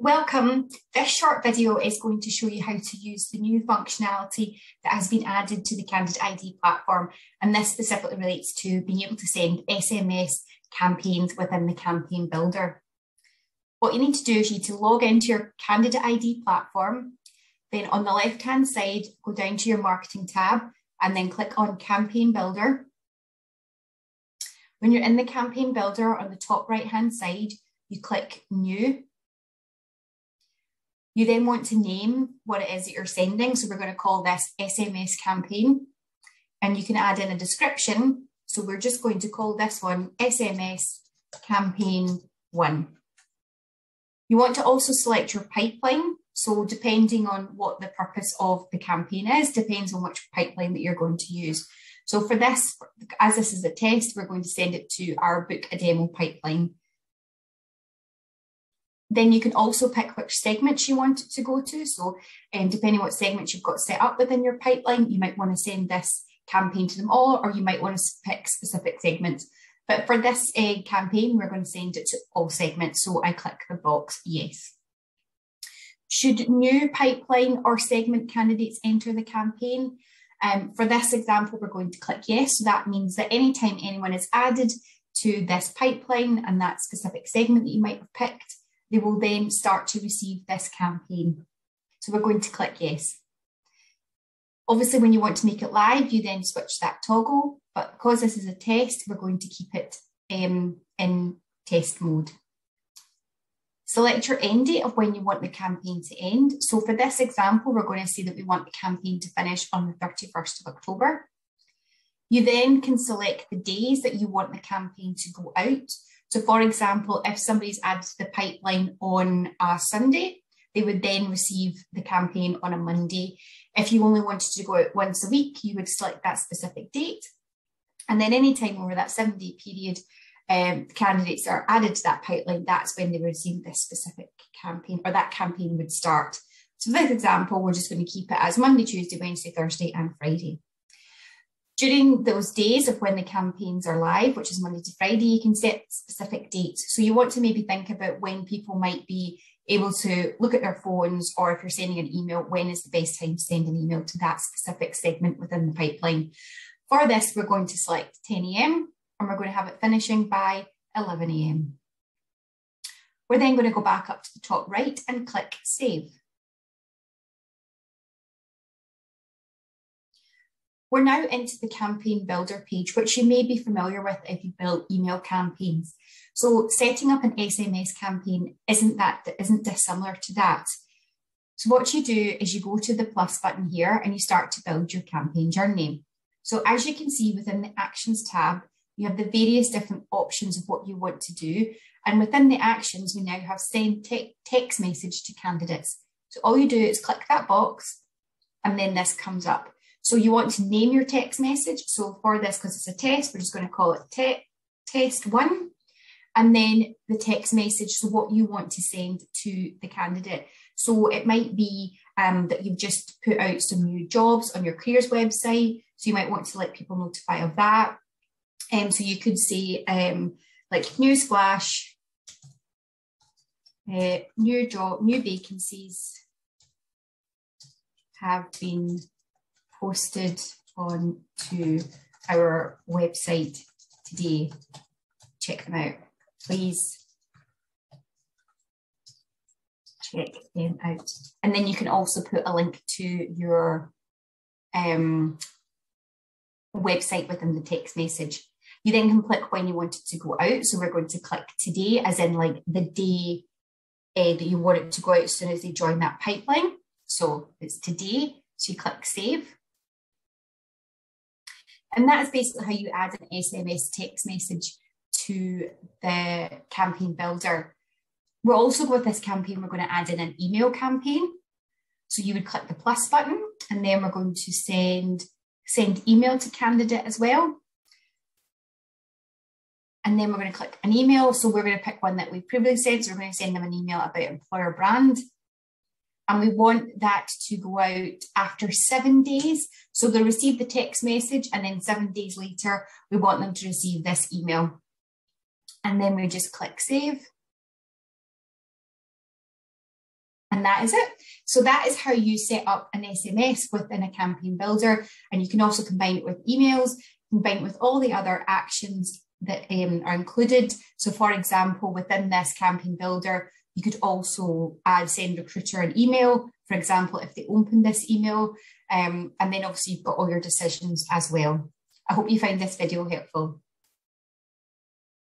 Welcome. This short video is going to show you how to use the new functionality that has been added to the Candidate ID platform. And this specifically relates to being able to send SMS campaigns within the campaign builder. What you need to do is you need to log into your Candidate ID platform. Then on the left-hand side, go down to your marketing tab and then click on campaign builder. When you're in the campaign builder on the top right-hand side, you click new you then want to name what it is that you're sending. So we're going to call this SMS campaign. And you can add in a description. So we're just going to call this one SMS campaign one. You want to also select your pipeline. So depending on what the purpose of the campaign is, depends on which pipeline that you're going to use. So for this, as this is a test, we're going to send it to our book a demo pipeline. Then you can also pick which segments you want it to go to. So um, depending what segments you've got set up within your pipeline, you might want to send this campaign to them all, or you might want to pick specific segments. But for this uh, campaign, we're going to send it to all segments. So I click the box yes. Should new pipeline or segment candidates enter the campaign? Um, for this example, we're going to click yes. So that means that anytime anyone is added to this pipeline and that specific segment that you might have picked, they will then start to receive this campaign. So we're going to click yes. Obviously, when you want to make it live, you then switch that toggle, but because this is a test, we're going to keep it um, in test mode. Select your end date of when you want the campaign to end. So for this example, we're going to say that we want the campaign to finish on the 31st of October. You then can select the days that you want the campaign to go out. So, for example, if somebody's added to the pipeline on a Sunday, they would then receive the campaign on a Monday. If you only wanted to go out once a week, you would select that specific date. And then anytime over that seven day period, um, candidates are added to that pipeline, that's when they receive this specific campaign or that campaign would start. So for this example, we're just going to keep it as Monday, Tuesday, Wednesday, Thursday, and Friday. During those days of when the campaigns are live, which is Monday to Friday, you can set specific dates. So you want to maybe think about when people might be able to look at their phones, or if you're sending an email, when is the best time to send an email to that specific segment within the pipeline. For this, we're going to select 10 a.m. and we're going to have it finishing by 11 a.m. We're then going to go back up to the top right and click Save. We're now into the campaign builder page, which you may be familiar with if you build email campaigns. So setting up an SMS campaign isn't that isn't dissimilar to that. So what you do is you go to the plus button here and you start to build your campaign journey. So as you can see within the actions tab, you have the various different options of what you want to do. And within the actions, we now have send te text message to candidates. So all you do is click that box and then this comes up. So you want to name your text message. So for this, because it's a test, we're just going to call it te test one. And then the text message, so what you want to send to the candidate. So it might be um, that you've just put out some new jobs on your careers website. So you might want to let people notify of that. And um, so you could say um, like newsflash, uh, new job, new vacancies have been posted on to our website today. Check them out. Please check them out. And then you can also put a link to your um, website within the text message. You then can click when you want it to go out. So we're going to click today, as in like the day uh, that you want it to go out as soon as they join that pipeline. So it's today. So you click save. And that's basically how you add an SMS text message to the campaign builder. We're also with this campaign, we're going to add in an email campaign. So you would click the plus button and then we're going to send, send email to candidate as well. And then we're going to click an email. So we're going to pick one that we previously sent. So we're going to send them an email about employer brand and we want that to go out after seven days. So they'll receive the text message and then seven days later, we want them to receive this email. And then we just click save. And that is it. So that is how you set up an SMS within a campaign builder. And you can also combine it with emails, combine it with all the other actions that um, are included. So for example, within this campaign builder, you could also add send recruiter an email, for example, if they open this email. Um, and then obviously you've got all your decisions as well. I hope you find this video helpful.